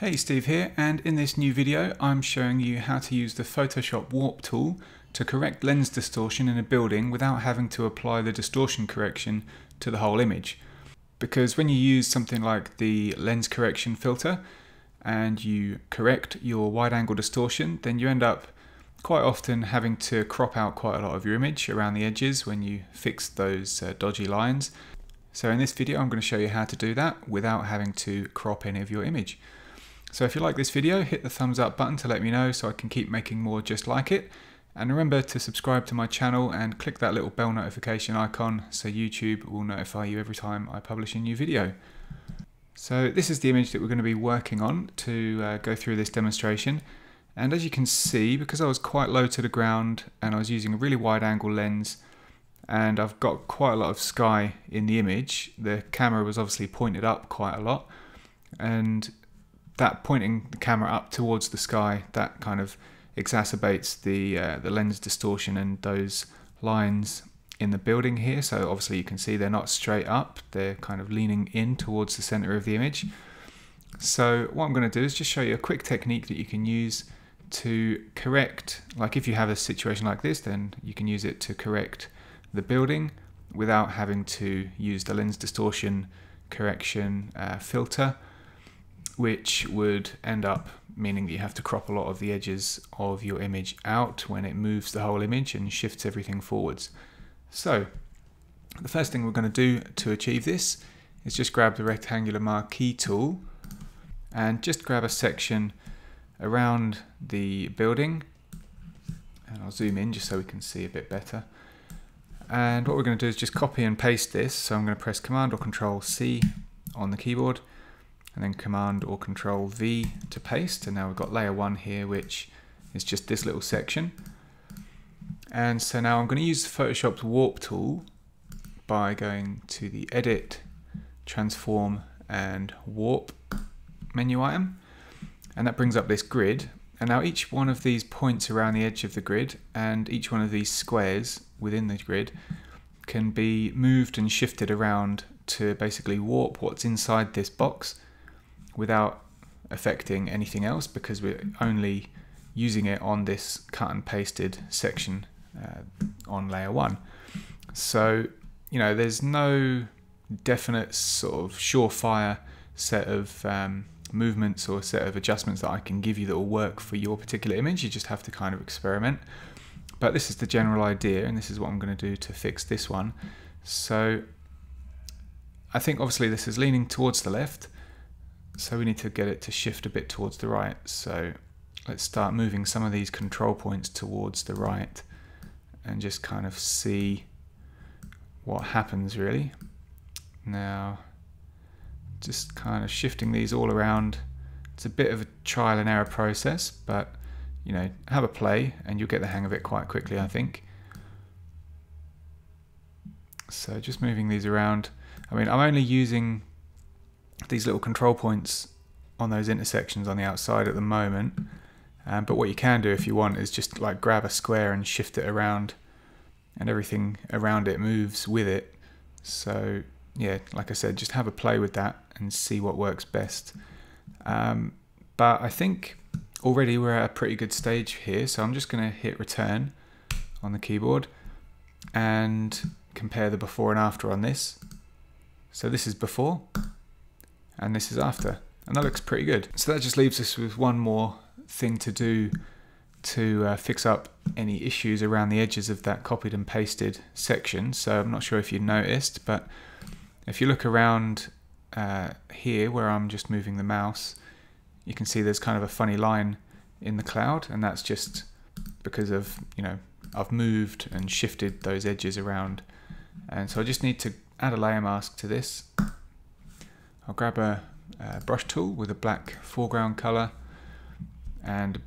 Hey Steve here and in this new video I'm showing you how to use the Photoshop Warp tool to correct lens distortion in a building without having to apply the distortion correction to the whole image. Because when you use something like the lens correction filter and you correct your wide angle distortion then you end up quite often having to crop out quite a lot of your image around the edges when you fix those uh, dodgy lines. So in this video I'm going to show you how to do that without having to crop any of your image. So if you like this video, hit the thumbs up button to let me know so I can keep making more just like it. And remember to subscribe to my channel and click that little bell notification icon so YouTube will notify you every time I publish a new video. So this is the image that we're going to be working on to uh, go through this demonstration. And as you can see, because I was quite low to the ground and I was using a really wide angle lens and I've got quite a lot of sky in the image, the camera was obviously pointed up quite a lot. And that pointing the camera up towards the sky, that kind of exacerbates the uh, the lens distortion and those lines in the building here. So obviously you can see they're not straight up, they're kind of leaning in towards the center of the image. So what I'm going to do is just show you a quick technique that you can use to correct, like if you have a situation like this, then you can use it to correct the building without having to use the lens distortion correction uh, filter which would end up meaning that you have to crop a lot of the edges of your image out when it moves the whole image and shifts everything forwards. So the first thing we're going to do to achieve this is just grab the rectangular marquee tool and just grab a section around the building. And I'll zoom in just so we can see a bit better. And what we're going to do is just copy and paste this. So I'm going to press command or control C on the keyboard and then command or control V to paste. And now we've got layer 1 here which is just this little section. And so now I'm going to use Photoshop's warp tool by going to the edit transform and warp menu item. And that brings up this grid. And now each one of these points around the edge of the grid and each one of these squares within the grid can be moved and shifted around to basically warp what's inside this box without affecting anything else because we're only using it on this cut and pasted section uh, on layer one. So, you know, there's no definite sort of surefire set of um, movements or set of adjustments that I can give you that will work for your particular image. You just have to kind of experiment. But this is the general idea, and this is what I'm going to do to fix this one. So I think obviously this is leaning towards the left. So we need to get it to shift a bit towards the right. So let's start moving some of these control points towards the right and just kind of see what happens really. Now, just kind of shifting these all around. It's a bit of a trial and error process, but you know, have a play and you'll get the hang of it quite quickly, I think. So just moving these around. I mean, I'm only using these little control points on those intersections on the outside at the moment. Um, but what you can do if you want is just like grab a square and shift it around and everything around it moves with it. So yeah, like I said, just have a play with that and see what works best. Um, but I think already we're at a pretty good stage here. So I'm just going to hit return on the keyboard and compare the before and after on this. So this is before and this is after. And that looks pretty good. So that just leaves us with one more thing to do to uh, fix up any issues around the edges of that copied and pasted section. So I'm not sure if you noticed, but if you look around uh, here where I'm just moving the mouse, you can see there's kind of a funny line in the cloud and that's just because of, you know, I've moved and shifted those edges around. And so I just need to add a layer mask to this I'll grab a, a brush tool with a black foreground color and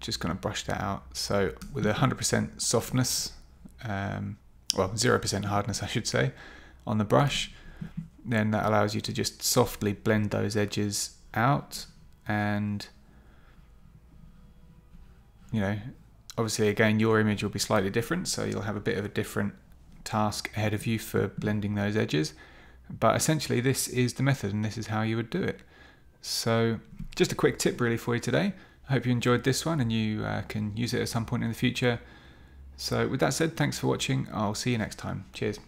just going to brush that out. So with 100% softness, um, well 0% hardness I should say, on the brush, then that allows you to just softly blend those edges out and you know obviously again your image will be slightly different so you'll have a bit of a different task ahead of you for blending those edges but essentially this is the method and this is how you would do it. So, just a quick tip really for you today. I hope you enjoyed this one and you uh, can use it at some point in the future. So, with that said, thanks for watching. I'll see you next time. Cheers.